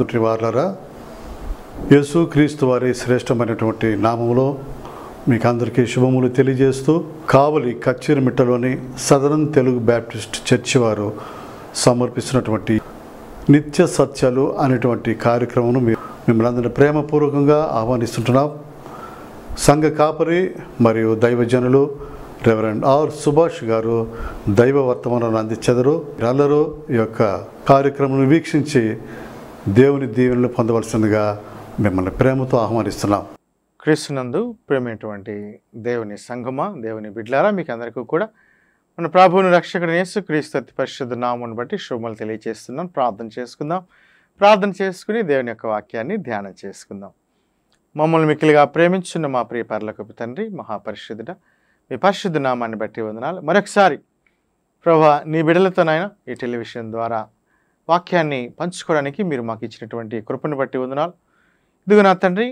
క్రీస్తునందుటి వార్లరా యేసు క్రీస్తు వారి శ్రేష్టమైనటువంటి నామంలో మీకు అందరికీ శుభములు తెలియజేస్తూ కావలి కచ్చిరిమిట్టలోని సదరన్ తెలుగు బ్యాప్టిస్ట్ చర్చి వారు సమర్పిస్తున్నటువంటి నిత్య సత్యాలు అనేటువంటి కార్యక్రమం మిమ్మల్ని అందరినీ ప్రేమపూర్వకంగా ఆహ్వానిస్తుంటున్నాం. సంఘ కాపరి మరియు దైవజనులు రెవరెండ్ ఆర్ సుభాష్ గారు దైవ వర్తమానాన్ని అందించెదరు. అందరూ ఈ యొక్క కార్యక్రమం వీక్షించి దేవుని దీవెనలు పొందవలసిందిగా మిమ్మల్ని ప్రేమతో ఆహ్వానిస్తున్నాం. క్రీస్తునందు ప్రేమైనటువంటి దేవుని సంగమ దేవుని బిడ్లారా మీకు అందరికీ కూడా మన ప్రభువుని రక్షకుడు నేసు క్రీస్తు అతి పరిశుద్ధ నామను బట్టి శుభములు తెలియజేస్తున్నాం ప్రార్థన చేసుకుందాం. ప్రార్థన చేసుకుని దేవుని యొక్క వాక్యాన్ని ధ్యానం చేసుకుందాం. మమ్మల్ని మిక్కిలిగా ప్రేమించున్న మా ప్రియ పరలోకపు తండ్రి మహాపరిశుద్ధుడ మీ పరిశుద్ధ నామాన్ని బట్టి వందనాలు. మరొకసారి ప్రభా నీ బిడలతోనైనా ఈ టెలివిజన్ ద్వారా వాక్యాన్ని పంచుకోవడానికి మీరు మాకు ఇచ్చినటువంటి కృపను బట్టి వందనాలు. ఇదిగో నా తండ్రి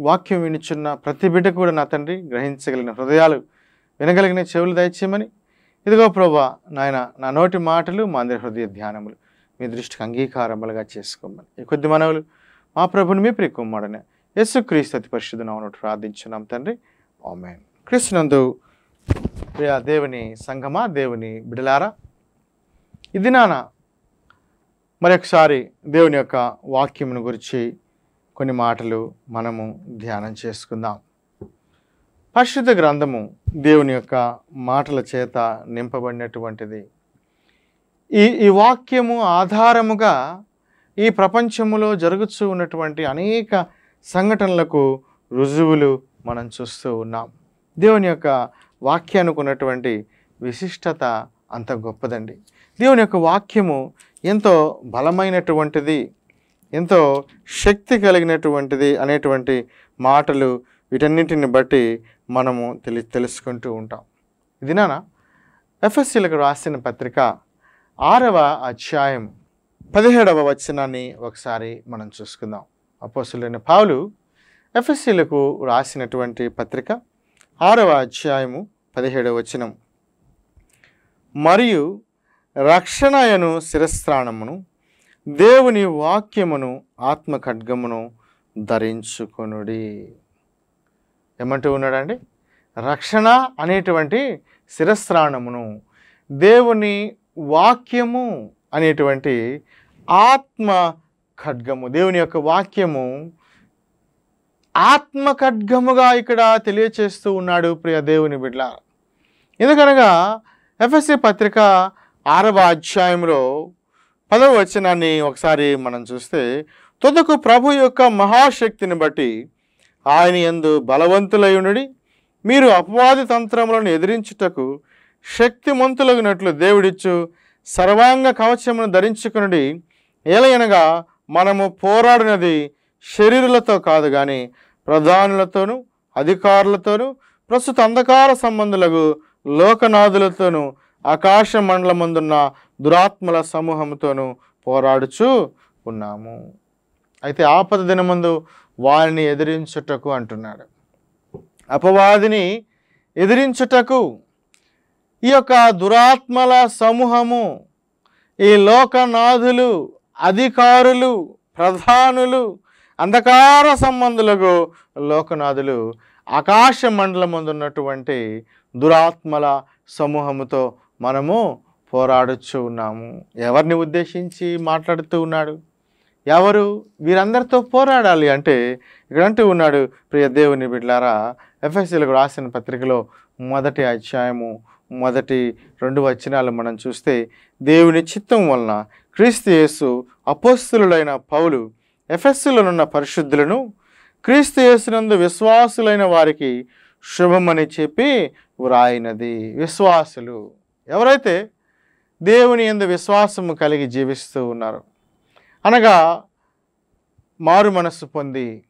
వాక్యం వినిచున్న ప్రతి బిడ్డ కూడా నా తండ్రి గ్రహించగలిగిన హృదయాలు వినగలిగిన చెవులు దయచేయమని. ఇదిగో ప్రభా నాయన నా నోటి మాటలు మా అందరి హృదయ ధ్యానములు. మీ దృష్టికి అంగీకారములుగా చేసుకోమని. ఈ కొద్ది మనవులు మా ప్రభుని మీ ప్రియకుమాడని యేసు క్రీస్తు అతి పరిశుద్ధ ప్రార్థించున్నాం తండ్రి. ఆమెన్. క్రీస్తునందు ప్రియ దేవుని సంగమా దేవుని బిడలారా ఇది నానా మరొకసారి దేవుని యొక్క వాక్యమును గురించి కొన్ని మాటలు మనము ధ్యానం చేసుకుందాం. పరిశుద్ధ గ్రంథము దేవుని యొక్క మాటల చేత నింపబడినటువంటిది. ఈ ఈ వాక్యము ఆధారముగా ఈ ప్రపంచములో జరుగుతూ ఉన్నటువంటి అనేక సంఘటనలకు రుజువులు మనం చూస్తూ ఉన్నాం. దేవుని యొక్క వాక్యానికి ఉన్నటువంటి విశిష్టత అంత గొప్పదండి. దేవుని యొక్క వాక్యము ఎంతో బలమైనటువంటిది ఎంతో శక్తి కలిగినటువంటిది అనేటువంటి మాటలు వీటన్నింటిని బట్టి మనము తెలి తెలుసుకుంటూ ఉంటాం. ఇది నానా ఎఫ్ఎస్సీలకు రాసిన పత్రిక ఆరవ అధ్యాయం పదిహేడవ వచనాన్ని ఒకసారి మనం చూసుకుందాం. అపోసులైన పావులు ఎఫ్ఎస్సీలకు రాసినటువంటి పత్రిక ఆరవ అధ్యాయము పదిహేడవ వచనం. మరియు రక్షణయను శిరస్త్రాణమును దేవుని వాక్యమును ఆత్మ ఖడ్గమును ధరించుకొనుడి. ఏమంటూ ఉన్నాడండి? రక్షణ అనేటువంటి శిరస్త్రాణమును దేవుని వాక్యము అనేటువంటి ఆత్మ ఖడ్గము దేవుని యొక్క వాక్యము ఆత్మ ఖడ్గముగా ఇక్కడ తెలియచేస్తూ ఉన్నాడు ప్రియ దేవుని బిడ్డ ఎందుకనగా ఎఫ్ఎస్సి పత్రిక ఆరవ అధ్యాయంలో పదవ వచనాన్ని ఒకసారి మనం చూస్తే తుదకు ప్రభు యొక్క మహాశక్తిని బట్టి ఆయన యందు బలవంతులయునుడి మీరు అపవాది తంత్రములను ఎదిరించుటకు శక్తిమంతులగినట్లు దేవుడిచ్చు. సర్వాంగ కవచమును ధరించుకునుడి. ఏలయనగా మనము పోరాడినది శరీరులతో కాదు కానీ ప్రధానులతోనూ అధికారులతోనూ ప్రస్తుత అంధకార సంబంధులకు లోకనాథులతోనూ ఆకాశ మండలమందున్న దురాత్మల సమూహంతోనూ పోరాడుచు ఉన్నాము. అయితే ఆపద దినమందు వారిని ఎదిరించుటకు అంటున్నాడు. అపవాదిని ఎదిరించుటకు ఈ యొక్క దురాత్మల సమూహము ఈ లోకనాథులు అధికారులు ప్రధానులు అంధకార సంబంధులకు లోకనాథులు ఆకాశ మండలం ఉన్నటువంటి దురాత్మల సమూహముతో మనము పోరాడుచు ఉన్నాము. ఎవరిని ఉద్దేశించి మాట్లాడుతూ ఉన్నాడు? ఎవరు? వీరందరితో పోరాడాలి అంటే ఇక్కడ అంటూ ఉన్నాడు ప్రియ దేవుని బిడ్లారా ఎఫ్ఎస్సీలకు రాసిన పత్రికలో మొదటి అధ్యాయము మొదటి రెండు వచనాలు మనం చూస్తే దేవుని చిత్తం వలన క్రీస్తు యేసు అపోస్తులుడైన పౌలు ఎఫెస్సులనున్న పరిశుద్ధులను క్రీస్తు యేసునందు విశ్వాసులైన వారికి శుభమని చెప్పి వ్రాయినది. విశ్వాసులు. ఎవరైతే దేవుని ఎందు విశ్వాసము కలిగి జీవిస్తూ ఉన్నారు. అనగా మారు మనస్సు పొంది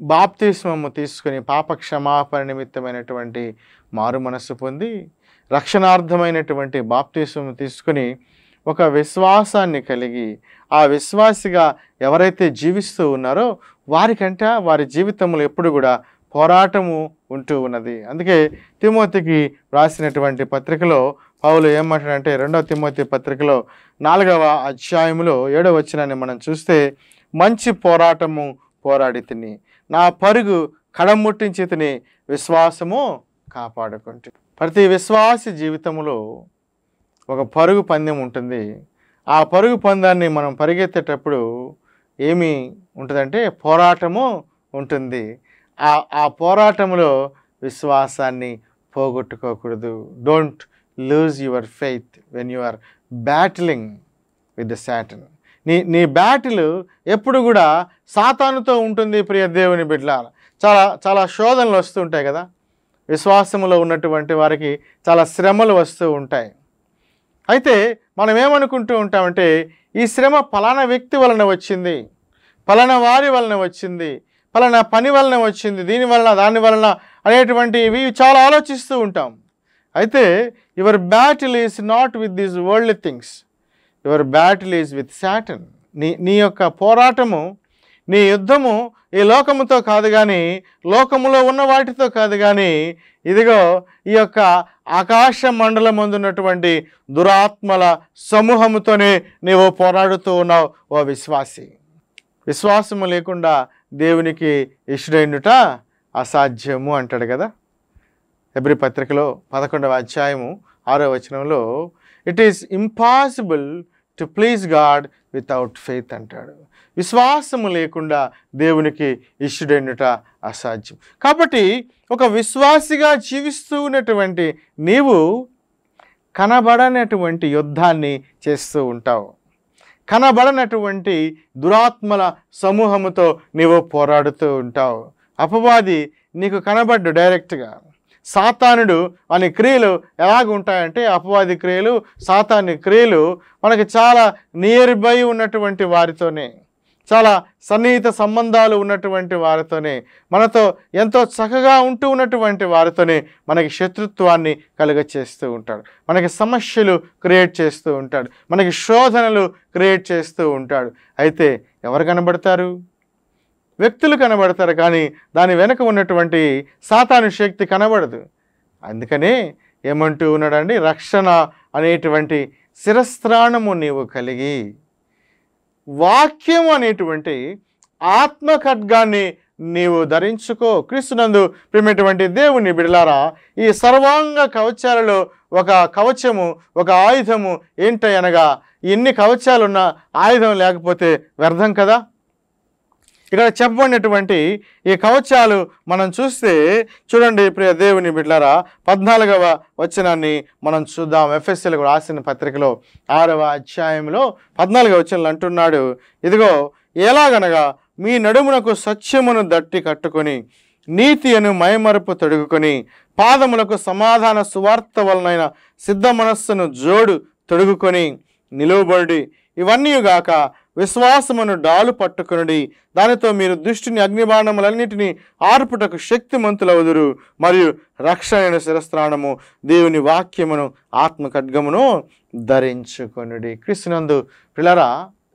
బాప్తిస్మము తీసుకుని పాపక్షమాపణ నిమిత్తమైనటువంటి మారు మనస్సు పొంది రక్షణార్థమైనటువంటి బాప్తిస్మము తీసుకుని ఒక విశ్వాసాన్ని కలిగి ఆ విశ్వాసిగా ఎవరైతే జీవిస్తూ ఉన్నారో వారికంట వారి జీవితంలో ఎప్పుడు కూడా పోరాటము ఉంటూ ఉన్నది. అందుకే తిమోతికి రాసినటువంటి పత్రికలో పౌలు మాట్లాడంటే రెండవ తిమ్మతి పత్రికలో నాలుగవ అధ్యాయంలో ఏడవ వచ్చినని మనం చూస్తే మంచి పోరాటము పోరాడి తిని నా పరుగు కడముట్టించి తిని విశ్వాసము కాపాడుకుంటు. ప్రతి విశ్వాస జీవితంలో ఒక పరుగు పందెం ఉంటుంది. ఆ పరుగు పందాన్ని మనం పరిగెత్తేటప్పుడు ఏమి ఉంటుందంటే పోరాటము ఉంటుంది. ఆ ఆ పోరాటంలో విశ్వాసాన్ని పోగొట్టుకోకూడదు. Don't lose your faith when you are battling with the Satan నీ నీ బ్యాటిల్ ఎప్పుడు కూడా సాతానుతో ఉంటుంది ప్రియ దేవుని బిడ్డ చాలా చాలా శోధనలు వస్తూ ఉంటాయి కదా. విశ్వాసములో ఉన్నటువంటి వారికి చాలా శ్రమలు వస్తూ ఉంటాయి. అయితే మనం ఏమనుకుంటూ ఉంటామంటే ఈ శ్రమ పలానా వ్యక్తి వలన వచ్చింది పలానా వారి వలన వచ్చింది పలానా పని వలన వచ్చింది దీని వలన దాని వలన అనేటువంటివి చాలా ఆలోచిస్తూ ఉంటాం. అయితే your battle is not with these world things your battle is with Satan నీ నీ యొక్క పోరాటము నీ యుద్ధము ఈ లోకముతో కాదు కానీ లోకములో ఉన్న వాటితో కాదు కానీ ఇదిగో ఈ యొక్క ఆకాశ మండలం ఉన్నటువంటి దురాత్మల సమూహముతోనే నీవు పోరాడుతూ ఉన్నావు ఓ విశ్వాసి. విశ్వాసము లేకుండా దేవునికి ఇష్టడైనట అసాధ్యము అంటాడు కదా. ఎబ్రి పత్రికలో పదకొండవ అధ్యాయము ఆరో వచనంలో it is impossible to please God without faith అంటాడు. విశ్వాసము లేకుండా దేవునికి ఇష్యుడైనట అసాధ్యం. కాబట్టి ఒక విశ్వాసిగా జీవిస్తూ ఉన్నటువంటి నీవు కనబడనటువంటి యుద్ధాన్ని చేస్తూ ఉంటావు. కనబడనటువంటి దురాత్మల సమూహముతో నీవు పోరాడుతూ ఉంటావు. అపవాది నీకు కనబడ్డు డైరెక్ట్గా. సాతానుడు అనే క్రియలు ఎలాగ ఉంటాయంటే అపవాది క్రియలు సాతాని క్రియలు మనకి చాలా నియర్ బై ఉన్నటువంటి వారితోనే చాలా సన్నిహిత సంబంధాలు ఉన్నటువంటి వారితోనే మనతో ఎంతో చక్కగా ఉంటూ ఉన్నటువంటి వారితోనే మనకి శత్రుత్వాన్ని కలుగచేస్తూ ఉంటాడు. మనకి సమస్యలు క్రియేట్ చేస్తూ ఉంటాడు. మనకి శోధనలు క్రియేట్ చేస్తూ ఉంటాడు. అయితే ఎవరు కనబడతారు? వ్యక్తులు కనబడతారు కానీ దాని వెనక ఉన్నటువంటి సాతాను శక్తి కనబడదు. అందుకనే ఏమంటూ ఉన్నాడండి రక్షణ అనేటువంటి శిరస్త్రాణము నీవు కలిగి వాక్యం అనేటువంటి ఆత్మ ఖడ్గాన్ని నీవు ధరించుకో. క్రీస్తునందు ప్రేమటువంటి దేవుని బిడలారా ఈ సర్వాంగ కవచాలలో ఒక కవచము ఒక ఆయుధము ఏంటనగా ఎన్ని కవచాలున్న ఆయుధం లేకపోతే వ్యర్థం కదా? ఇక్కడ చెప్పబడినటువంటి ఈ కవచాలు మనం చూస్తే చూడండి ప్రియ దేవుని బిడ్లారా పద్నాలుగవ వచనాన్ని మనం చూద్దాం. ఎఫ్ఎస్ఎల్కు రాసిన పత్రికలో ఆరవ అధ్యాయంలో పద్నాలుగవ వచనాలు అంటున్నాడు ఇదిగో ఎలాగనగా మీ నడుమునకు సత్యమును దట్టి కట్టుకొని నీతి అను మయమరుపు తొడుగుకొని పాదములకు సమాధాన సువార్త వలనైన సిద్ధ మనస్సును జోడు తొడుగుకొని నిలువబడి ఇవన్నీ గాక విశ్వాసమును డాలు పట్టుకునుడి. దానితో మీరు దుష్టిని అగ్నిబాణములన్నిటినీ ఆర్పుటకు శక్తిమంతులవుదురు. మరియు రక్షణ శిరస్త్రాణము దేవుని వాక్యమును ఆత్మ ఖడ్గమును ధరించుకొనుడి. క్రిస్తునందు పిల్లరా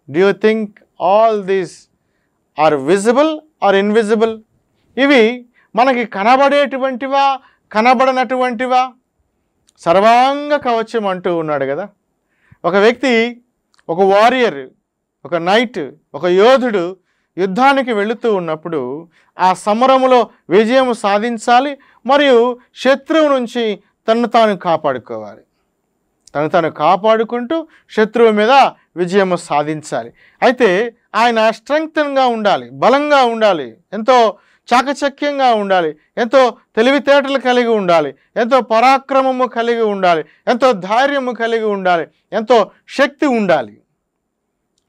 do you think all these are visible or invisible ఇవి మనకి కనబడేటువంటివా కనబడనటువంటివా? సర్వాంగ కవచం అంటూ ఉన్నాడు కదా. ఒక వ్యక్తి ఒక వారియర్ ఒక నైట్ ఒక యోధుడు యుద్ధానికి వెళుతూ ఉన్నప్పుడు ఆ సమరములో విజయం సాధించాలి మరియు శత్రువు నుంచి తను తాను కాపాడుకోవాలి. తను తాను కాపాడుకుంటూ శత్రువు మీద విజయం సాధించాలి. అయితే ఆయన స్ట్రెంగ్త్గా ఉండాలి బలంగా ఉండాలి ఎంతో చాకచక్యంగా ఉండాలి ఎంతో తెలివితేటలు కలిగి ఉండాలి ఎంతో పరాక్రమము కలిగి ఉండాలి ఎంతో ధైర్యము కలిగి ఉండాలి ఎంతో శక్తి ఉండాలి.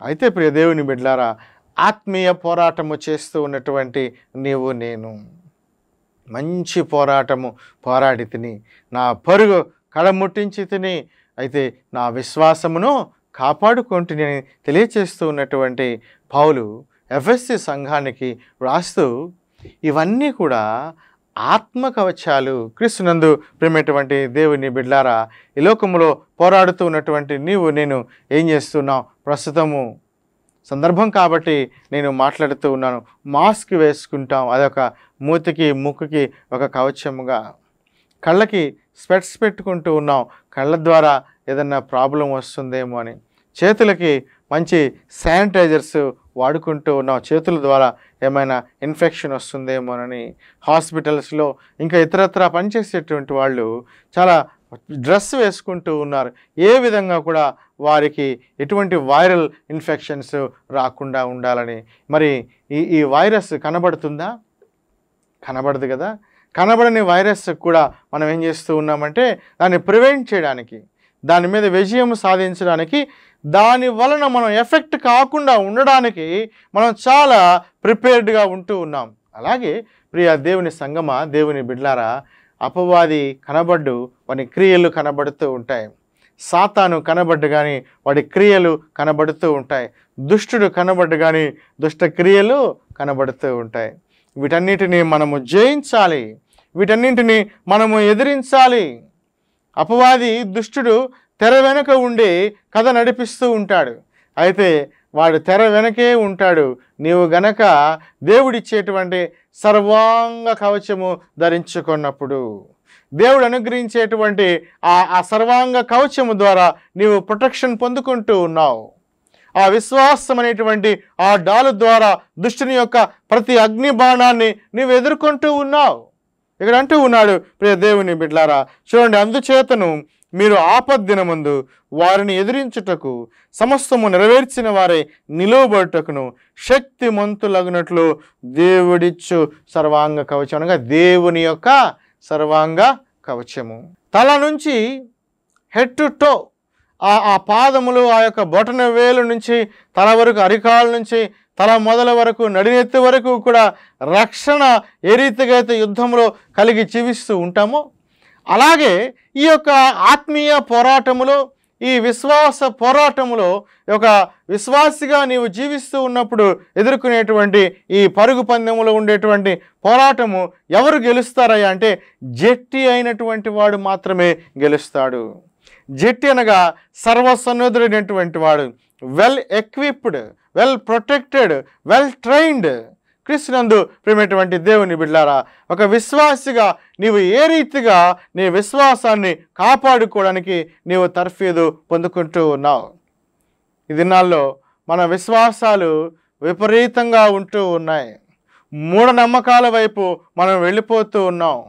అయితే ప్రియ దేవుని బిడ్లారా ఆత్మీయ పోరాటము చేస్తూ ఉన్నటువంటి నీవు నేను. మంచి పోరాటము పోరాడి తిని నా పరుగు కడముట్టించి తిని అయితే నా విశ్వాసమును కాపాడుకుంటుని అని తెలియచేస్తూ ఉన్నటువంటి పౌలు ఎఫ్ఎస్సి సంఘానికి వ్రాస్తూ ఇవన్నీ కూడా ఆత్మ కవచాలు క్రీస్తునందు ప్రేమటువంటి దేవుని బిడ్లారా ఈ లోకములో పోరాడుతూ ఉన్నటువంటి నీవు నేను ఏం చేస్తున్నావు? ప్రస్తుతము సందర్భం కాబట్టి నేను మాట్లాడుతూ ఉన్నాను. మాస్క్ వేసుకుంటాం. అదొక మూతికి ముక్కుకి ఒక కవచముగా. కళ్ళకి స్పెట్స్ పెట్టుకుంటూ ఉన్నాం. కళ్ళ ద్వారా ఏదన్నా ప్రాబ్లం వస్తుందేమో అని. చేతులకి మంచి శానిటైజర్స్ వాడుకుంటూ ఉన్నాం. చేతుల ద్వారా ఏమైనా ఇన్ఫెక్షన్ వస్తుందేమోనని. హాస్పిటల్స్లో ఇంకా ఇతరత్ర పనిచేసేటువంటి వాళ్ళు చాలా డ్రెస్ వేసుకుంటూ ఉన్నారు. ఏ విధంగా కూడా వారికి ఎటువంటి వైరల్ ఇన్ఫెక్షన్స్ రాకుండా ఉండాలని. మరి ఈ ఈ వైరస్ కనబడుతుందా? కనబడదు కదా. కనబడని వైరస్ కూడా మనం ఏం చేస్తూ ఉన్నామంటే దాన్ని ప్రివెంట్ చేయడానికి దాని మీద విజయం సాధించడానికి దాని వలన మనం ఎఫెక్ట్ కాకుండా ఉండడానికి మనం చాలా ప్రిపేర్డ్గా ఉంటూ ఉన్నాం. అలాగే ప్రియ దేవుని సంగమ దేవుని బిడ్లారా అపవాది కనబడ్డు వాని క్రియలు కనబడుతూ ఉంటాయి. సాతాను కనబడ్డు కానీ వాడి క్రియలు కనబడుతూ ఉంటాయి. దుష్టుడు కనబడ్డు కానీ దుష్ట క్రియలు కనబడుతూ ఉంటాయి. వీటన్నిటిని మనము జయించాలి. వీటన్నింటిని మనము ఎదిరించాలి. అపవాది దుష్టుడు తెర వెనుక ఉండి కథ నడిపిస్తూ ఉంటాడు. అయితే వాడు తెర వెనకే ఉంటాడు. నీవు గనక దేవుడిచ్చేటువంటి సర్వాంగ కవచము ధరించుకున్నప్పుడు. దేవుడు అనుగ్రహించేటువంటి ఆ ఆ సర్వాంగ కవచము ద్వారా నీవు ప్రొటెక్షన్ పొందుకుంటూ ఉన్నావు. ఆ విశ్వాసం అనేటువంటి ఆ డాలు ద్వారా దుష్టుని యొక్క ప్రతి అగ్ని బాణాన్ని నీవు ఎదుర్కొంటూ ఉన్నావు. ఇక్కడ అంటూ ఉన్నాడు ప్రియ దేవుని బిడ్లారా చూడండి అందుచేతను మీరు ఆపద్దినమందు వారిని ఎదిరించుటకు సమస్తము నెరవేర్చిన వారే నిలువబడుటకును శక్తిమంతులగినట్లు దేవుడిచ్చు సర్వాంగ కవచం అనగా దేవుని యొక్క సర్వాంగ కవచము. తల నుంచి హెడ్ టు టో ఆ ఆ పాదములు ఆ యొక్క బొటన వేలు నుంచి తల వరకు అరికాల నుంచి తల మొదల వరకు నడినెత్తి వరకు కూడా రక్షణ ఏ రీతిగా అయితే యుద్ధంలో కలిగి జీవిస్తూ ఉంటామో అలాగే ఈ యొక్క ఆత్మీయ పోరాటములో ఈ విశ్వాస పోరాటములో ఒక విశ్వాసిగా నీవు జీవిస్తూ ఉన్నప్పుడు ఎదుర్కొనేటువంటి ఈ పరుగు పందెములో ఉండేటువంటి పోరాటము ఎవరు గెలుస్తారయ్యా అంటే జట్టి అయినటువంటి వాడు మాత్రమే గెలుస్తాడు. జట్టి అనగా సర్వసన్నద్ధుడైనటువంటి వాడు. Well equipped well protected well trained క్రీస్తునందు ప్రేమటువంటి దేవుని బిడ్లారా ఒక విశ్వాసిగా నీవు ఏ రీతిగా నీ విశ్వాసాన్ని కాపాడుకోవడానికి నీవు తర్ఫీదు పొందుకుంటూ ఉన్నావు. ఈ దినాల్లో మన విశ్వాసాలు విపరీతంగా ఉంటూ ఉన్నాయి. మూఢనమ్మకాల వైపు మనం వెళ్ళిపోతూ ఉన్నాం.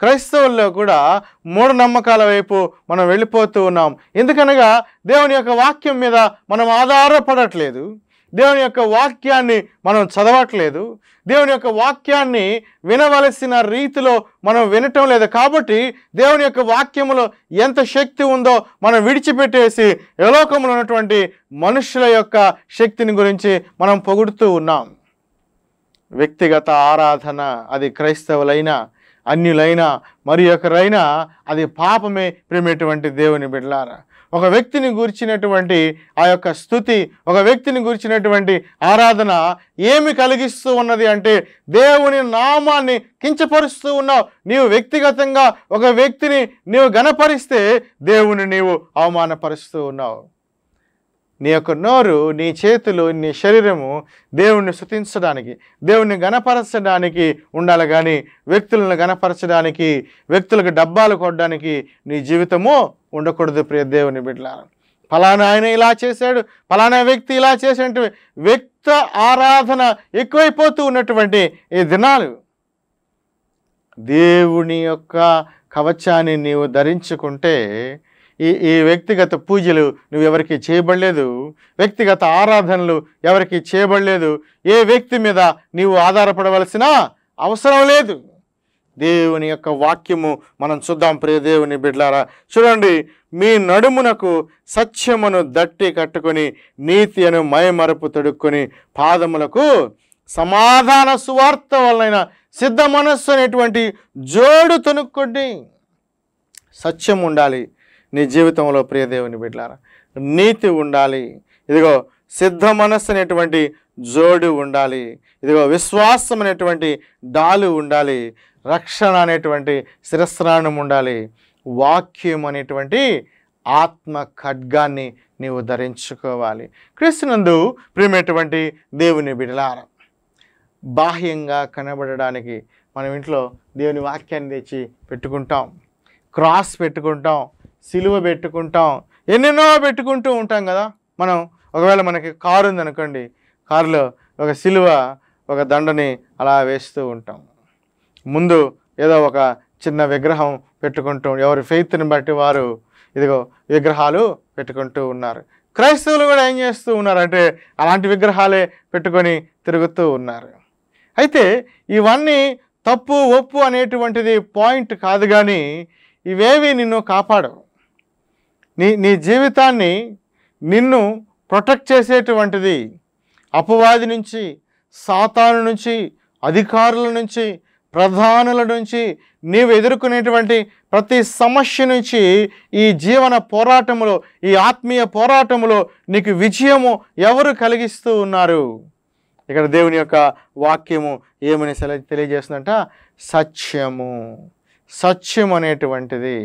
క్రైస్తవుల్లో కూడా మూఢనమ్మకాల వైపు మనం వెళ్ళిపోతూ ఉన్నాం. ఎందుకనగా దేవుని యొక్క వాక్యం మీద మనం ఆధారపడట్లేదు. దేవుని యొక్క వాక్యాన్ని మనం చదవట్లేదు. దేవుని యొక్క వాక్యాన్ని వినవలసిన రీతిలో మనం వినటం లేదు. కాబట్టి దేవుని యొక్క వాక్యములో ఎంత శక్తి ఉందో మనం విడిచిపెట్టేసి యలోకంలో ఉన్నటువంటి మనుషుల యొక్క శక్తిని గురించి మనం పొగుడుతూ ఉన్నాం. వ్యక్తిగత ఆరాధన అది క్రైస్తవులైనా అన్యులైనా మరి ఒకరైనా అది పాపమే ప్రేమేటువంటి దేవుని బిడ్లారా ఒక వ్యక్తిని గురించినటువంటి ఆ యొక్క స్థుతి ఒక వ్యక్తిని గురించినటువంటి ఆరాధన ఏమి కలిగిస్తూ ఉన్నది అంటే దేవుని నామాన్ని కించపరుస్తూ ఉన్నావు. నీవు వ్యక్తిగతంగా ఒక వ్యక్తిని నీవు గణపరిస్తే దేవుని నీవు అవమానపరుస్తూ ఉన్నావు. నీ యొక్క నోరు నీ చేతులు నీ శరీరము దేవుణ్ణి స్థుతించడానికి దేవుణ్ణి గణపరచడానికి ఉండాలి. కానీ వ్యక్తులను గణపరచడానికి వ్యక్తులకు డబ్బాలు కొట్టడానికి నీ జీవితము ఉండకూడదు ప్రియ దేవుని బిడ్డ ఫలానా ఆయన ఇలా చేశాడు ఫలానా వ్యక్తి ఇలా చేసినట్టు వ్యక్త ఆరాధన ఎక్కువైపోతూ ఉన్నటువంటి ఈ దినాలు దేవుని యొక్క కవచాన్ని నీవు ధరించుకుంటే ఈ ఈ వ్యక్తిగత పూజలు నువ్వు ఎవరికి చేయబడలేదు. వ్యక్తిగత ఆరాధనలు ఎవరికి చేయబడలేదు. ఏ వ్యక్తి మీద నీవు ఆధారపడవలసిన అవసరం లేదు. దేవుని యొక్క వాక్యము మనం చూద్దాం ప్రియ దేవుని బిడ్లారా. చూడండి మీ నడుమునకు సత్యమును దట్టి కట్టుకొని నీతి అను మయమరపు తొడుక్కొని పాదములకు సమాధాన సువార్త వలన సిద్ధ మనస్సు అనేటువంటి జోడు తొనుక్కోండి. సత్యం ఉండాలి. నీ జీవితంలో ప్రియ దేవుని నీతి ఉండాలి. ఇదిగో సిద్ధ మనస్సు అనేటువంటి జోడు ఉండాలి. ఇదిగో విశ్వాసం అనేటువంటి డాలు ఉండాలి. రక్షణ అనేటువంటి శిరస్త్రాణం ఉండాలి. వాక్యం అనేటువంటి ఆత్మ ఖడ్గాన్ని నీవు ధరించుకోవాలి. క్రీస్తునందు ప్రియమైనటువంటి దేవుని బిడలార బాహ్యంగా కనబడడానికి మనం ఇంట్లో దేవుని వాక్యాన్ని తెచ్చి పెట్టుకుంటాం. క్రాస్ పెట్టుకుంటాం. సిలువ పెట్టుకుంటాం. ఎన్నెన్నో పెట్టుకుంటూ ఉంటాం కదా. మనం ఒకవేళ మనకి కారు ఉందనుకోండి కారులో ఒక సిలువ ఒక దండని అలా వేస్తూ ఉంటాం. ముందు ఏదో ఒక చిన్న విగ్రహం పెట్టుకుంటూ ఎవరి ఫెయిత్ని బట్టి వారు ఇదిగో విగ్రహాలు పెట్టుకుంటూ ఉన్నారు. క్రైస్తవులు కూడా ఏం చేస్తూ ఉన్నారు అంటే అలాంటి విగ్రహాలే పెట్టుకొని తిరుగుతూ ఉన్నారు. అయితే ఇవన్నీ తప్పు ఒప్పు అనేటువంటిది పాయింట్ కాదు కానీ ఇవేవి నిన్ను కాపాడవు. నీ నీ జీవితాన్ని నిన్ను ప్రొటెక్ట్ చేసేటువంటిది అపవాది నుంచి సాతాను నుంచి అధికారుల నుంచి ప్రధానుల నుంచి నీవు ఎదుర్కొనేటువంటి ప్రతి సమస్య నుంచి ఈ జీవన పోరాటములో ఈ ఆత్మీయ పోరాటములో నీకు విజయము ఎవరు కలిగిస్తూ ఉన్నారు? ఇక్కడ దేవుని యొక్క వాక్యము ఏమని తెలియజేస్తుందంట? సత్యము. సత్యం అనేటువంటిది.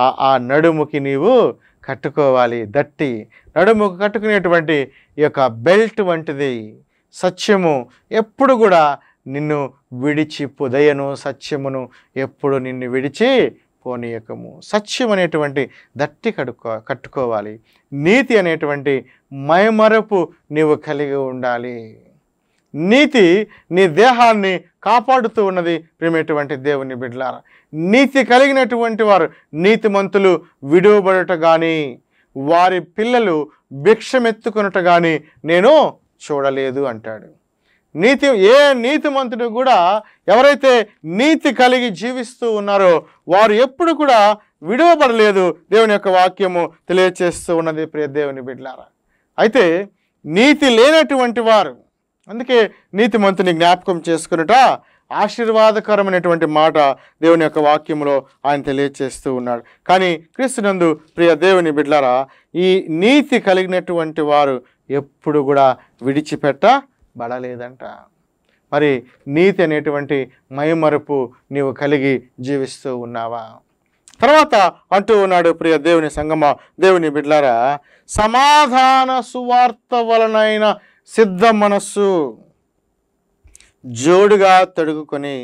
ఆ నడుముకి నీవు కట్టుకోవాలి. దట్టి నడుముకు కట్టుకునేటువంటి ఈ యొక్క బెల్ట్ వంటిది సత్యము ఎప్పుడు కూడా నిన్ను విడిచి పుదయను. సత్యమును ఎప్పుడు నిన్ను విడిచి పోనీయకము. సత్యం అనేటువంటి దట్టి కడుక్కో కట్టుకోవాలి. నీతి అనేటువంటి మైమరపు నీవు కలిగి ఉండాలి. నీతి నీ దేహాన్ని కాపాడుతూ ఉన్నది ప్రేమటువంటి దేవుని బిడ్డలార. నీతి కలిగినటువంటి వారు నీతిమంతులు విడువబడుట కానీ వారి పిల్లలు భిక్షమెత్తుకొనుట కానీ నేను చూడలేదు అంటాడు. నీతి ఏ నీతిమంతుడు కూడా ఎవరైతే నీతి కలిగి జీవిస్తూ ఉన్నారో వారు ఎప్పుడు కూడా విడువబడలేదు దేవుని యొక్క వాక్యము తెలియచేస్తూ ఉన్నది ప్రియ దేవుని బిడ్డలారా. అయితే నీతి లేనటువంటి వారు అందుకే నీతిమంతుని జ్ఞాపకం చేసుకున్నట ఆశీర్వాదకరమైనటువంటి మాట దేవుని యొక్క వాక్యంలో ఆయన తెలియచేస్తూ ఉన్నాడు. కానీ క్రీస్తునందు ప్రియ దేవుని బిడ్లారా ఈ నీతి కలిగినటువంటి వారు ఎప్పుడు కూడా విడిచిపెట్టబడలేదంట. మరి నీతి అనేటువంటి మైమరుపు నీవు కలిగి జీవిస్తూ ఉన్నావా? తర్వాత అంటూ ఉన్నాడు ప్రియ దేవుని సంగమ దేవుని బిడ్లారా సమాధాన సువార్త వలనైన సిద్ధ మనస్సు జోడుగా తొడుగుకొని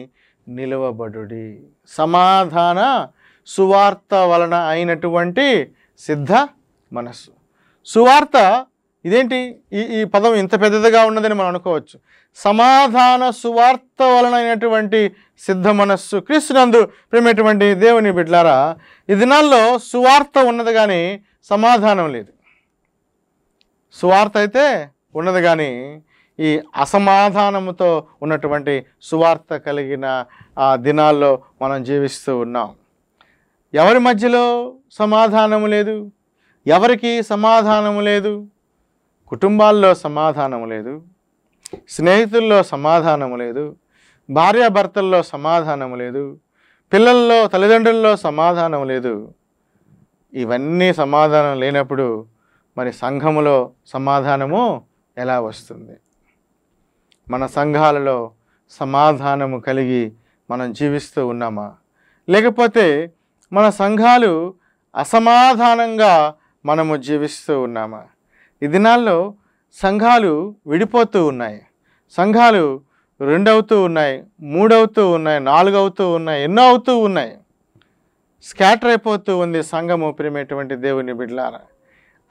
నిలువబడుడి. సమాధాన సువార్త వలన అయినటువంటి సిద్ధ మనస్సు. సువార్త ఇదేంటి? ఈ ఈ పదం ఇంత పెద్దదిగా ఉన్నదని మనం అనుకోవచ్చు. సమాధాన సువార్త వలన అయినటువంటి సిద్ధ మనస్సు క్రీస్తునందు ప్రేమటువంటి దేవుని బిడ్లారా ఈ దినాల్లో సువార్త ఉన్నది కానీ సమాధానం లేదు. సువార్త అయితే ఉన్నది కానీ ఈ అసమాధానముతో ఉన్నటువంటి సువార్త కలిగిన ఆ దినాల్లో మనం జీవిస్తూ ఉన్నాం. ఎవరి మధ్యలో సమాధానము లేదు? ఎవరికి సమాధానము లేదు? కుటుంబాల్లో సమాధానము లేదు. స్నేహితుల్లో సమాధానము లేదు. భార్యాభర్తల్లో సమాధానము లేదు. పిల్లల్లో తల్లిదండ్రుల్లో సమాధానం లేదు. ఇవన్నీ సమాధానం లేనప్పుడు మరి సంఘములో సమాధానము ఎలా వస్తుంది? మన సంఘాలలో సమాధానము కలిగి మనం జీవిస్తూ ఉన్నామా? లేకపోతే మన సంఘాలు అసమాధానంగా మనము జీవిస్తూ ఉన్నామా? ఈ దినాల్లో సంఘాలు విడిపోతూ ఉన్నాయి. సంఘాలు రెండవుతూ ఉన్నాయి మూడవుతూ ఉన్నాయి నాలుగవుతూ ఉన్నాయి ఎన్నో అవుతూ ఉన్నాయి. స్కాటర్ అయిపోతూ ఉంది సంఘము ప్రేమేటువంటి దేవుని బిడ్లారా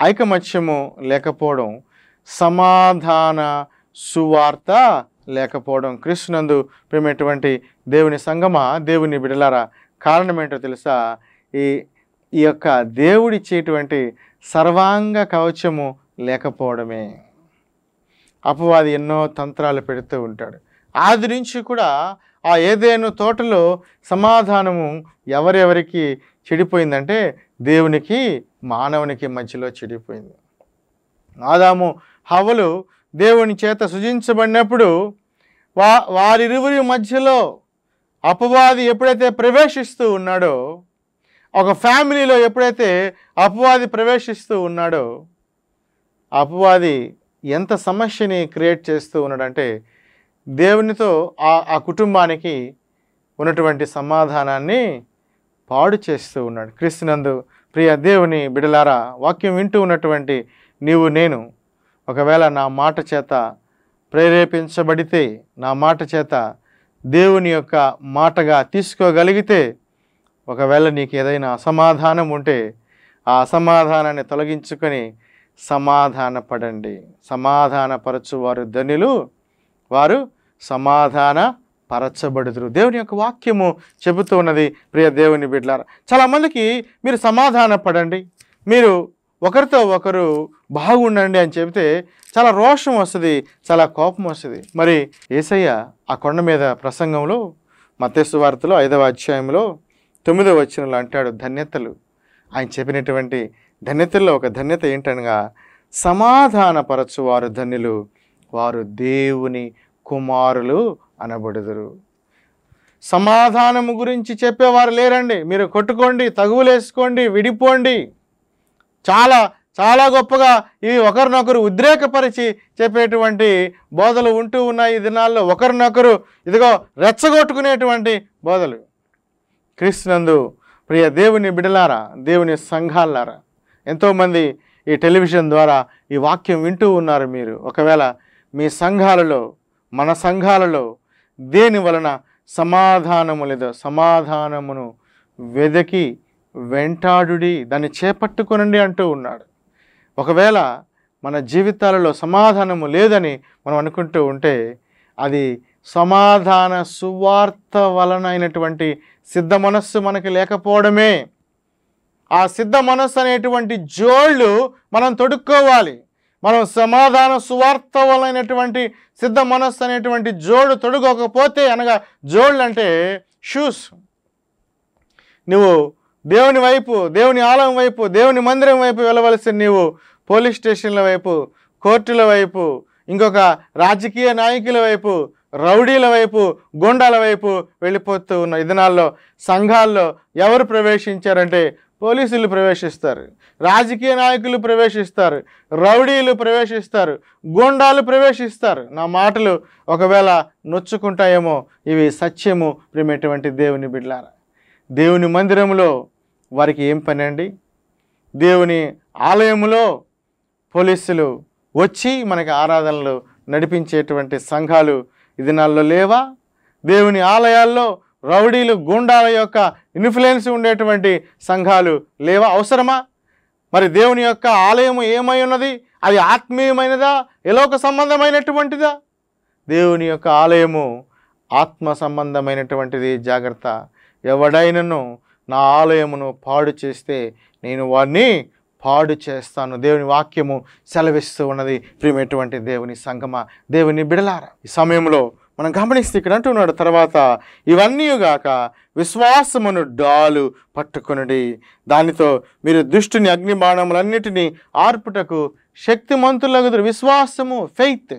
ఐకమత్యము లేకపోవడం సమాధాన సువార్త లేకపోవడం. కృష్ణందు ప్రేమటువంటి దేవుని సంగమ? దేవుని బిడలారా కారణం ఏంటో తెలుసా? ఈ ఈ యొక్క దేవుడిచ్చేటువంటి సర్వాంగ కవచము లేకపోవడమే. అపవాది ఎన్నో తంత్రాలు పెడుతూ ఉంటాడు. ఆది నుంచి కూడా ఆ ఏదేను తోటలో సమాధానము ఎవరెవరికి చెడిపోయిందంటే దేవునికి మానవునికి మధ్యలో చెడిపోయింది. ఆదాము హవలు దేవుని చేత సృజించబడినప్పుడు వా వారిరువురి మధ్యలో అపవాది ఎప్పుడైతే ప్రవేశిస్తూ ఉన్నాడో ఒక ఫ్యామిలీలో ఎప్పుడైతే అపవాది ప్రవేశిస్తూ ఉన్నాడో అపవాది ఎంత సమస్యని క్రియేట్ చేస్తూ ఉన్నాడంటే దేవునితో ఆ ఆ కుటుంబానికి ఉన్నటువంటి సమాధానాన్ని పాడు చేస్తూ ఉన్నాడు. క్రీస్తునందు ప్రియ దేవుని బిడలారా వాక్యం వింటూ ఉన్నటువంటి నీవు నేను ఒకవేళ నా మాట చేత ప్రేరేపించబడితే నా మాట చేత దేవుని యొక్క మాటగా తీసుకోగలిగితే ఒకవేళ నీకు ఏదైనా అసమాధానం ఉంటే ఆ అసమాధానాన్ని తొలగించుకొని సమాధానపడండి. సమాధానపరచు వారు ధనులు వారు సమాధాన పరచబడుదురు దేవుని యొక్క వాక్యము చెబుతూ ఉన్నది ప్రియ దేవుని బిడ్లారా చాలామందికి మీరు సమాధాన పడండి మీరు ఒకరితో ఒకరు బాగుండండి అని చెబితే చాలా రోషం వస్తుంది చాలా కోపం వస్తుంది. మరి ఏసయ్య ఆ కొండ మీద ప్రసంగంలో మత్స్సు వార్తలో ఐదవ అధ్యాయంలో తొమ్మిదవ వచ్చినలో అంటాడు ధన్యతలు. ఆయన చెప్పినటువంటి ధన్యతల్లో ఒక ధన్యత ఏంటనగా సమాధానపరచు వారు ధన్యులు వారు దేవుని కుమారులు అనబడుదురు. సమాధానము గురించి చెప్పేవారు లేరండి. మీరు కొట్టుకోండి తగువులేసుకోండి విడిపోండి. చాలా చాలా గొప్పగా ఇవి ఒకరినొకరు ఉద్రేకపరిచి చెప్పేటువంటి బోధలు ఉంటూ ఉన్నాయి ఈ దినాల్లో. ఒకరినొకరు ఇదిగో రెచ్చగొట్టుకునేటువంటి బోధలు. క్రీస్తునందు ప్రియ దేవుని బిడలారా దేవుని సంఘాలారా ఎంతోమంది ఈ టెలివిజన్ ద్వారా ఈ వాక్యం వింటూ ఉన్నారు మీరు. ఒకవేళ మీ సంఘాలలో మన సంఘాలలో దేని వలన సమాధానము లేదో సమాధానమును వెదకి వెంటాడుడి దాన్ని చేపట్టుకునండి అంటూ ఉన్నాడు. ఒకవేళ మన జీవితాలలో సమాధానము లేదని మనం అనుకుంటూ ఉంటే అది సమాధాన సువార్త వలన అయినటువంటి సిద్ధ మనస్సు మనకి లేకపోవడమే. ఆ సిద్ధ మనస్సు అనేటువంటి జోళ్ళు మనం తొడుక్కోవాలి. మనం సమాధాన సువార్త వలనటువంటి సిద్ధ మనస్సు అనేటువంటి జోడు తొడుగోకపోతే అనగా జోళ్ళు అంటే షూస్. నువ్వు దేవుని వైపు దేవుని ఆలయం వైపు దేవుని మందిరం వైపు వెళ్ళవలసిన నీవు పోలీస్ స్టేషన్ల వైపు కోర్టుల వైపు ఇంకొక రాజకీయ నాయకుల వైపు రౌడీల వైపు గుండాల వైపు వెళ్ళిపోతూ ఉన్న ఇదనాల్లో దినాల్లో సంఘాల్లో ఎవరు ప్రవేశించారంటే పోలీసులు ప్రవేశిస్తారు రాజకీయ నాయకులు ప్రవేశిస్తారు రౌడీలు ప్రవేశిస్తారు గుండాలు ప్రవేశిస్తారు. నా మాటలు ఒకవేళ నొచ్చుకుంటాయేమో ఇవి సత్యము ప్రేమటువంటి దేవుని బిడ్లారా. దేవుని మందిరంలో వారికి ఏం పని అండి? దేవుని ఆలయంలో పోలీసులు వచ్చి మనకి ఆరాధనలు నడిపించేటువంటి సంఘాలు ఈ దినాల్లో లేవా? దేవుని ఆలయాల్లో రౌడీలు గుండాల యొక్క ఇన్ఫ్లుయెన్స్ ఉండేటువంటి సంఘాలు లేవా? అవసరమా? మరి దేవుని యొక్క ఆలయము ఏమై ఉన్నది? అది ఆత్మీయమైనదా? ఎలోక సంబంధమైనటువంటిదా? దేవుని యొక్క ఆలయము ఆత్మ సంబంధమైనటువంటిది జాగ్రత్త. ఎవడైనను నా ఆలయమును పాడు చేస్తే నేను వాడిని పాడు చేస్తాను. దేవుని వాక్యము సెలవిస్తూ ఉన్నది. ప్రియమైనటువంటి దేవుని సంగమ దేవుని బిడలారా ఈ సమయంలో మనం గమనిస్తే ఇక్కడ అంటున్నాడు తర్వాత ఇవన్నీగాక విశ్వాసమును డాలు పట్టుకునుడి. దానితో మీరు దుష్టుని అగ్నిబాణములన్నిటినీ ఆర్పుటకు శక్తిమంతులగుదురు. విశ్వాసము ఫెయిత్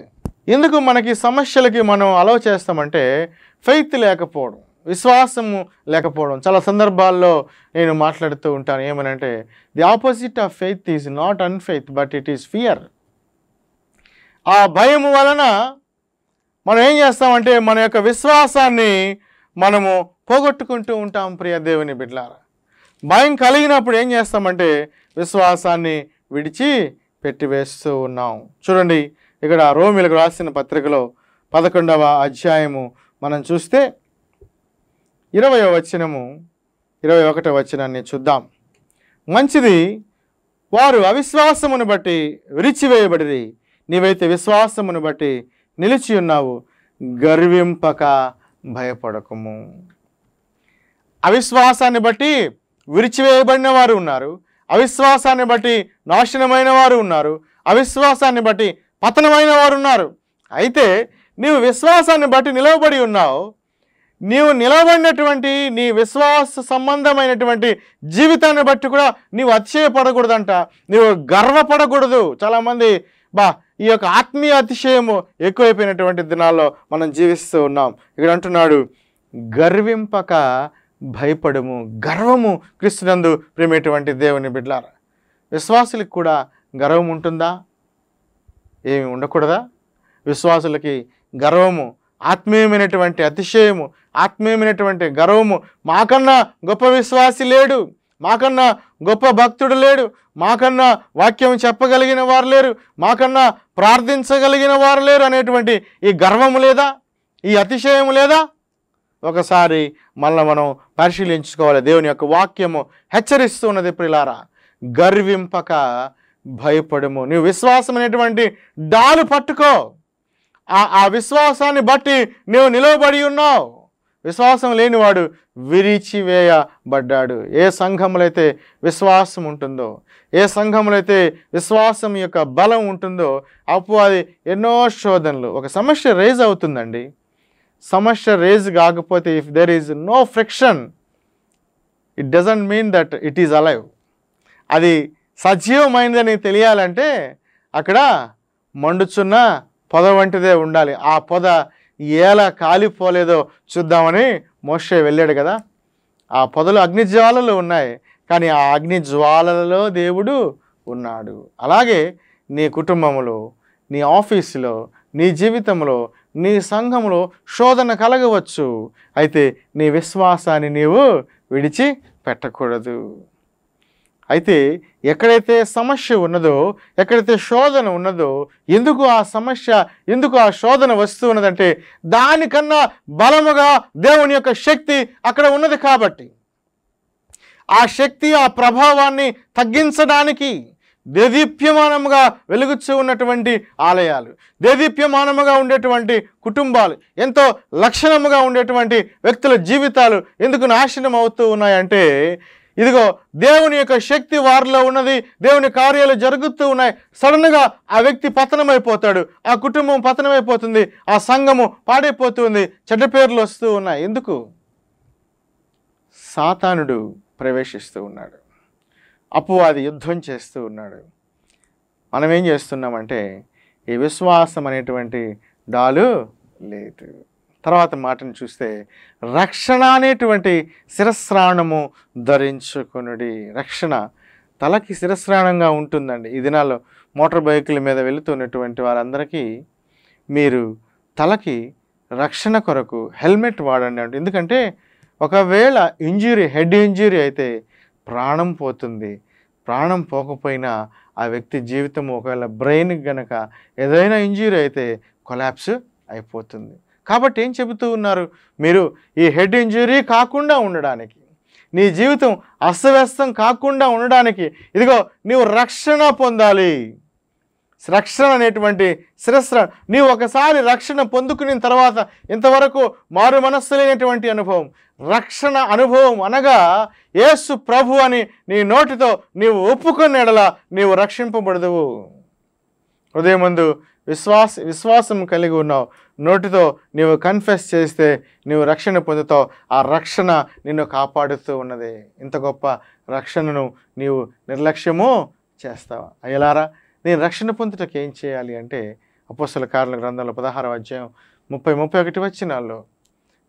ఎందుకు మనకి సమస్యలకి మనం అలవ్ చేస్తామంటే ఫెయిత్ లేకపోవడం. విశ్వాసము లేకపోవడం. చాలా సందర్భాల్లో నేను మాట్లాడుతూ ఉంటాను. ఏమనంటే the opposite of faith is not unfaith but it is fear ఆ భయం వలన మనం ఏం చేస్తామంటే మన యొక్క విశ్వాసాన్ని మనము పోగొట్టుకుంటూ ఉంటాం ప్రియ దేవుని బిడ్లారా భయం కలిగినప్పుడు ఏం చేస్తామంటే విశ్వాసాన్ని విడిచి పెట్టివేస్తూ ఉన్నాం. చూడండి ఇక్కడ రోమిలకు రాసిన పత్రికలో పదకొండవ అధ్యాయము మనం చూస్తే ఇరవయో వచనము ఇరవై ఒకటో వచనాన్ని చూద్దాం. మంచిది వారు అవిశ్వాసమును బట్టి విరిచివేయబడిది నీవైతే విశ్వాసమును బట్టి నిలిచి ఉన్నావు గర్వింపక భయపడకము. అవిశ్వాసాన్ని బట్టి విరిచివేయబడిన వారు ఉన్నారు అవిశ్వాసాన్ని బట్టి నాశనమైన వారు ఉన్నారు అవిశ్వాసాన్ని బట్టి పతనమైన వారు ఉన్నారు. అయితే నీవు విశ్వాసాన్ని బట్టి నిలవబడి ఉన్నావు నీవు నిలబడినటువంటి నీ విశ్వాస సంబంధమైనటువంటి జీవితాన్ని బట్టి కూడా నీవు అతిశయపడకూడదంట. నీవు గర్వపడకూడదు. చాలామంది బా ఈ యొక్క ఆత్మీయ అతిశయము ఎక్కువైపోయినటువంటి దినాల్లో మనం జీవిస్తూ ఉన్నాం. ఇక్కడ అంటున్నాడు గర్వింపక భయపడము గర్వము క్రీస్తునందు ప్రేమేటువంటి దేవుని బిడ్లారా. విశ్వాసులకు కూడా గర్వం ఉంటుందా? ఏమి ఉండకూడదా? విశ్వాసులకి గర్వము ఆత్మీయమైనటువంటి అతిశయము ఆత్మీయమైనటువంటి గర్వము మాకన్నా గొప్ప విశ్వాసి లేడు మాకన్నా గొప్ప భక్తుడు లేడు మాకన్నా వాక్యం చెప్పగలిగిన వారు లేరు మాకన్నా ప్రార్థించగలిగిన వారు లేరు అనేటువంటి ఈ గర్వము లేదా? ఈ అతిశయము లేదా? ఒకసారి మళ్ళీ మనం పరిశీలించుకోవాలి. దేవుని యొక్క వాక్యము హెచ్చరిస్తున్నది ప్రిలారా గర్వింపక భయపడము. నీవు విశ్వాసమైనటువంటి డాలు పట్టుకో. ఆ విశ్వాసాన్ని బట్టి నువ్వు నిలవబడి ఉన్నావు. విశ్వాసం లేనివాడు విరిచివేయబడ్డాడు. ఏ సంఘములైతే అయితే విశ్వాసం ఉంటుందో ఏ సంఘములైతే అయితే విశ్వాసం యొక్క బలం ఉంటుందో అప్పుడు అది ఎన్నో శోధనలు. ఒక సమస్య రేజ్ అవుతుందండి. సమస్య రేజ్ కాకపోతే if there is no friction it doesn't mean that it is alive అది సజీవమైనదని తెలియాలంటే అక్కడ మండుచున్న పొద వంటిదే ఉండాలి. ఆ పొద ఎలా కాలిపోలేదో చూద్దామని మోషే వెళ్ళాడు కదా. ఆ పొదలు అగ్నిజ్వాలలు ఉన్నాయి. కానీ ఆ అగ్ని జ్వాలలలో దేవుడు ఉన్నాడు. అలాగే నీ కుటుంబంలో నీ ఆఫీసులో నీ జీవితంలో నీ సంఘంలో శోధన కలగవచ్చు. అయితే నీ విశ్వాసాన్ని నీవు విడిచి పెట్టకూడదు అయితే ఎక్కడైతే సమస్య ఉన్నదో ఎక్కడైతే శోధన ఉన్నదో ఎందుకు ఆ సమస్య ఎందుకు ఆ శోధన వస్తూ ఉన్నదంటే దానికన్నా బలముగా దేవుని యొక్క శక్తి అక్కడ ఉన్నది కాబట్టి. ఆ శక్తి ఆ ప్రభావాన్ని తగ్గించడానికి దేదీప్యమానముగా వెలుగుచ్చు ఉన్నటువంటి ఆలయాలు దేదీప్యమానముగా ఉండేటువంటి కుటుంబాలు ఎంతో లక్షణముగా ఉండేటువంటి వ్యక్తుల జీవితాలు ఎందుకు నాశనం అవుతూ ఉన్నాయంటే ఇదిగో దేవుని యొక్క శక్తి వారిలో ఉన్నది దేవుని కార్యాలు జరుగుతూ ఉన్నాయి. సడన్గా ఆ వ్యక్తి పతనమైపోతాడు ఆ కుటుంబం పతనమైపోతుంది ఆ సంఘము పాడైపోతుంది చెడ్డ పేర్లు వస్తూ ఉన్నాయి. ఎందుకు? సాతానుడు ప్రవేశిస్తూ ఉన్నాడు. అపవాది యుద్ధం చేస్తూ ఉన్నాడు. మనం ఏం చేస్తున్నామంటే ఈ విశ్వాసం అనేటువంటి డాలు లేదు. తర్వాత మాటను చూస్తే రక్షణ అనేటువంటి శిరస్రాణము ధరించుకునుడి. రక్షణ తలకి శిరస్రాణంగా ఉంటుందండి. ఈ దినాల్లో మోటార్ బైకుల మీద వెళుతున్నటువంటి వారందరికీ మీరు తలకి రక్షణ కొరకు హెల్మెట్ వాడండి అంటే ఎందుకంటే ఒకవేళ ఇంజురీ హెడ్ ఇంజురీ అయితే ప్రాణం పోతుంది. ప్రాణం పోకపోయినా ఆ వ్యక్తి జీవితం ఒకవేళ బ్రెయిన్కి గనక ఏదైనా ఇంజురీ అయితే కొలాప్స్ అయిపోతుంది. కాబట్టి ఏం చెబుతూ ఉన్నారు? మీరు ఈ హెడ్ ఇంజురీ కాకుండా ఉండడానికి నీ జీవితం అస్తవ్యస్తం కాకుండా ఉండడానికి ఇదిగో నీవు రక్షణ పొందాలి. రక్షణ అనేటువంటి శిరస్ర నీవు ఒకసారి రక్షణ పొందుకున్న తర్వాత ఇంతవరకు మారు మనస్సు లేనటువంటి అనుభవం. రక్షణ అనుభవం అనగా యేసు ప్రభు అని నీ నోటితో నీవు ఒప్పుకున్న ఎడల నీవు రక్షింపబడదువు. హృదయం ముందు విశ్వాస విశ్వాసం కలిగి ఉన్నావు. నోటితో నీవు కన్ఫెస్ చేస్తే నీవు రక్షణ పొందుతావు. ఆ రక్షణ నిన్ను కాపాడుతూ ఉన్నది. ఇంత గొప్ప రక్షణను నీవు నిర్లక్ష్యము చేస్తావా. అయ్యలారా నేను రక్షణ పొందుటకు ఏం చేయాలి అంటే అపోసల కార్ల గ్రంథంలో పదహారవ అధ్యాయం ముప్పై ముప్పై ఒకటి వచ్చినాల్లో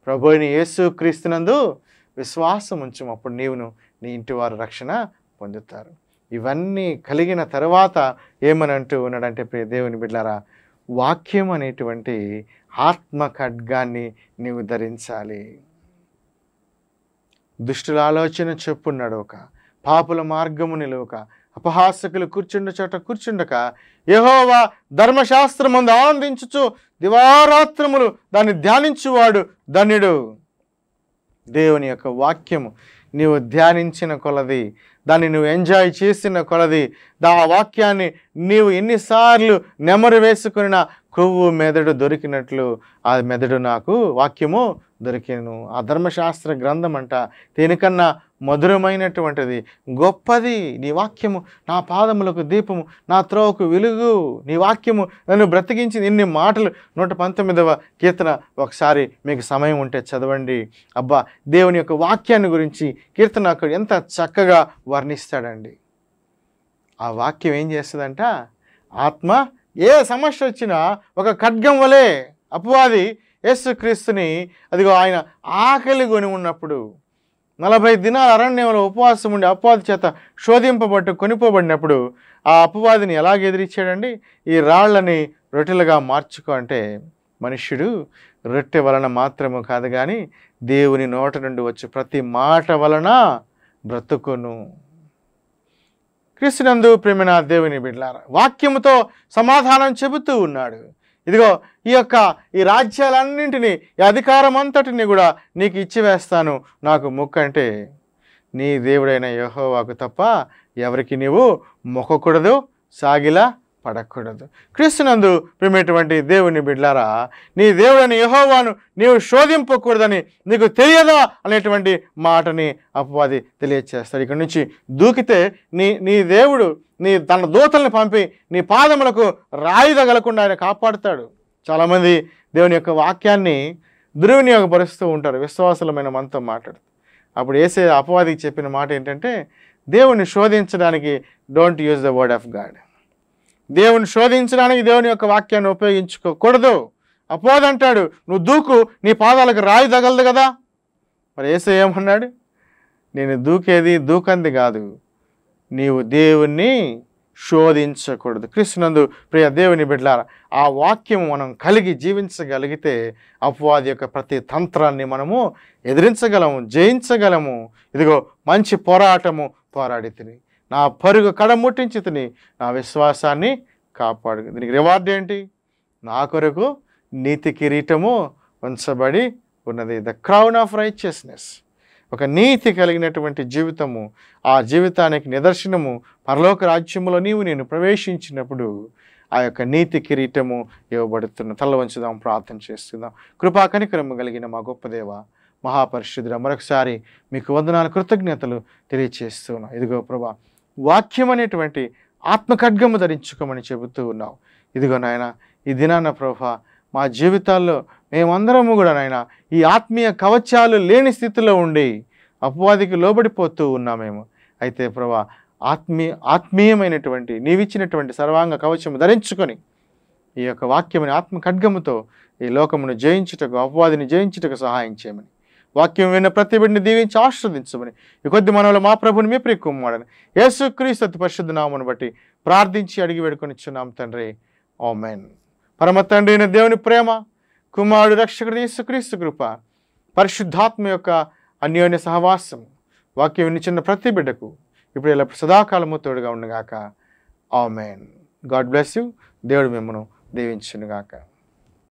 ప్రభు అయిన యేసు క్రీస్తునందు విశ్వాసం ఉంచము అప్పుడు నీవును నీ ఇంటి వారు రక్షణ పొందుతారు. ఇవన్నీ కలిగిన తర్వాత ఏమని అంటూ ఉన్నాడంటే ప్రియ దేవుని బిడ్డారా వాక్యం అనేటువంటి ఆత్మ ఖడ్గాన్ని నీవు ధరించాలి. దుష్టుల ఆలోచన చెప్పున్నాడు ఒక పాపుల మార్గము నిలవక అపహాసకులు కూర్చుండ చోట కూర్చుండక యెహోవా ధర్మశాస్త్రమందు ఆనందించుచు దివారాత్రములు దాన్ని ధ్యానించువాడు ధన్యుడు. దేవుని యొక్క వాక్యము నీవు ధ్యానించిన కొలది దాన్ని నువ్వు ఎంజాయ్ చేసిన కొలది. దా ఆ వాక్యాన్ని నీవు ఎన్నిసార్లు నెమరు వేసుకున్న కొవ్వు మెదడు దొరికినట్లు ఆ మెదడు నాకు వాక్యము దొరికెను. ఆ ధర్మశాస్త్ర గ్రంథం అంట దేనికన్నా మధురమైనటువంటిది. గొప్పది నీ వాక్యము. నా పాదములకు దీపము. నా త్రోవకు వెలుగు. నీ వాక్యము నన్ను బ్రతికించి ఇన్ని మాటలు. నూట పంతొమ్మిదవ కీర్తన ఒకసారి మీకు సమయం ఉంటే చదవండి. అబ్బా దేవుని యొక్క వాక్యాన్ని గురించి కీర్తనాకుడు ఎంత చక్కగా వర్ణిస్తాడండి. ఆ వాక్యం ఏం చేస్తుందంట? ఆత్మ ఏ సమస్య వచ్చినా ఒక ఖడ్గం వలె అపవాది యేసుక్రీస్తుని అదిగో ఆయన ఆకలి కొని ఉన్నప్పుడు నలభై దినాల అరణ్యంలో ఉపవాసం ఉండి అపవాది చేత శోధింపబట్టు కొనిపోబడినప్పుడు ఆ అపవాదిని ఎలాగ ఎదిరించాడండి? ఈ రాళ్ళని రొట్టెలుగా మార్చుకో అంటే మనుష్యుడు రొట్టె వలన మాత్రము కాదు కానీ దేవుని నోట నుండి వచ్చే ప్రతి మాట వలన బ్రతుకును. క్రీస్తునందు ప్రేమిన దేవుని బిడ్లారా వాక్యముతో సమాధానం చెబుతూ ఉన్నాడు. ఇదిగో ఈ యొక్క ఈ రాజ్యాలన్నింటినీ ఈ అధికారం అంతటిని కూడా నీకు ఇచ్చివేస్తాను నాకు మొక్కంటే నీ దేవుడైన యహోవాకు తప్ప ఎవరికి నీవు మొక్కకూడదు సాగిలా పడకూడదు. క్రీస్తునందు ప్రేమేటువంటి దేవుని బిడ్లారా నీ దేవుడని యహోవాను నీవు శోధింపకూడదని నీకు తెలియదా అనేటువంటి మాటని అపవాది తెలియచేస్తాడు. ఇక్కడి నుంచి దూకితే నీ నీ దేవుడు నీ తన దూతల్ని పంపి నీ పాదములకు రాయి తగలకుండా ఆయన కాపాడుతాడు. చాలామంది దేవుని యొక్క వాక్యాన్ని దుర్వినియోగపరుస్తూ ఉంటారు విశ్వాసులమైన మనతో మాట్లాడు అప్పుడు వేసే అపవాదికి చెప్పిన మాట ఏంటంటే దేవుణ్ణి శోధించడానికి don't use the word of God దేవుని శోధించడానికి దేవుని యొక్క వాక్యాన్ని ఉపయోగించుకోకూడదు. అపోదంటాడు నువ్వు దూకు నీ పాదాలకు రాయి తగలదు కదా? మరి ఏసే ఏమన్నాడు? నేను దూకేది దూకంది కాదు. నీవు దేవుణ్ణి శోధించకూడదు. కృష్ణందు ప్రియ దేవుని బిడ్డలారా ఆ వాక్యం మనం కలిగి జీవించగలిగితే అపవాది యొక్క ప్రతి తంత్రాన్ని మనము ఎదిరించగలము జయించగలము. ఇదిగో మంచి పోరాటము పోరాడి తిని. నా పరుగు కడ తిని నా విశ్వాసాన్ని కాపాడు. దీనికి రివార్డ్ ఏంటి? నా కొరకు నీతి కిరీటము ఉంచబడి ఉన్నది. ద క్రౌన్ ఆఫ్ రైచియస్నెస్ ఒక నీతి కలిగినటువంటి జీవితము ఆ జీవితానికి నిదర్శనము పరలోక రాజ్యములో నీవు నేను ప్రవేశించినప్పుడు ఆ యొక్క నీతి కిరీటము ఇవ్వబడుతున్న తల వంచుదాం ప్రార్థన చేస్తుందాం కృపా కనికరము కలిగిన మా గొప్పదేవ మహాపరిశుద్ధుడ మరొకసారి మీకు వందనాలు కృతజ్ఞతలు తెలియచేస్తున్నాం. ఇదిగో ప్రభా వాక్యం అనేటువంటి ఆత్మఖడ్గము ధరించుకోమని చెబుతూ ఉన్నావు. ఇదిగో నాయన ఈ దినాన ప్రభా మా జీవితాల్లో మేమందరము కూడా నాయన ఈ ఆత్మీయ కవచాలు లేని స్థితిలో ఉండి అపవాదికి లోబడిపోతూ ఉన్నామేమో అయితే ప్రభా ఆత్మీయ ఆత్మీయమైనటువంటి నీవిచ్చినటువంటి సర్వాంగ కవచము ధరించుకొని ఈ యొక్క వాక్యముని ఆత్మ ఖడ్గముతో ఈ లోకమును జయించుటకు అపవాదిని జయించుటకు సహాయం చేయమని. వాక్యం విన్న ప్రతి బిడ్డని దీవించి ఆశ్రదించమని ఈ కొద్ది మనలో మా ప్రభుని మీ ప్రియ కుమ్మాడని యేసు క్రీస్తు పరిశుద్ధ నామను బట్టి ప్రార్థించి అడిగి వేడుకొని ఇచ్చున్నాం తండ్రి. ఓమెన్ పరమ తండ్రి అయిన దేవుని ప్రేమ కుమారుడు రక్షకుడు యేసుక్రీస్తు కృప పరిశుద్ధాత్మ యొక్క అన్యోన్య సహవాసం వాక్యం వినిచిన్న ప్రతి బిడ్డకు ఇప్పుడు ఇలా సదాకాలము తోడుగా ఉండగాక. ఆమెన్. God bless you. దేవుడు మిమ్మను దీవించునుగాక.